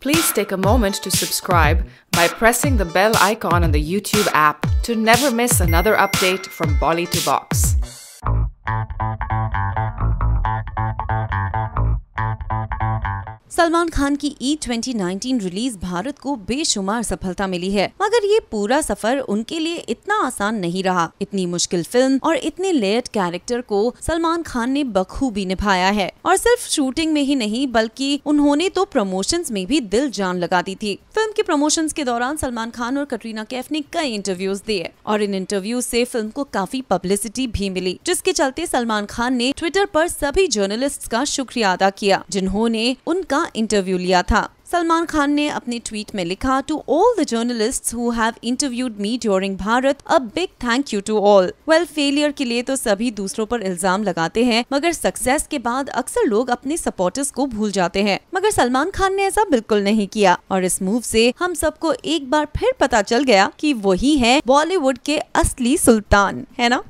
Please take a moment to subscribe by pressing the bell icon on the YouTube app to never miss another update from Bolly to Box. Salman Khan की ई e 2019 release Bharat को बेशुमार सफलता मिली है, मगर ये पूरा सफ़र उनके लिए इतना आसान नहीं रहा। इतनी मुश्किल फ़िल्म और इतने लेयर्ड कैरेक्टर को सलमान खान ने बखूबी निभाया है। और सिर्फ़ शूटिंग में ही नहीं, बल्कि उन्होंने तो प्रमोशंस में भी दिल जान लगा दी थी। फ़िल्म के प्रमोशंस के दौरान सलमान खान और कटरीना कैफ ने कई इंटरव्यूज़ दिए, और इन इंटरव्यूज़ से फ़िल्म को काफ़ी पब्लिसिटी भी मिली, जिसके चलते सलमान खान ने ट्विटर पर सभी जर्नलिस्ट का शुक्रिया अदा किया, जिन्होंने उनका इंटरव्यू लिया था। सलमान खान ने अपने ट्वीट में लिखा to all the journalist who have interviewed me during Bharat a big thank you to all well failure के लिए तो सभी दूसरों पर इल्ज़ाम लगाते हैं, मगर सक्सेस के बाद अक्सर लोग अपने सपोर्टर्स को भूल जाते हैं। मगर सलमान खान ने ऐसा बिल्कुल नहीं किया। और इस मूव से हम सबको एक बार फिर पता चल गया कि वही है बॉलीवुड के असली सुल्तान, है ना?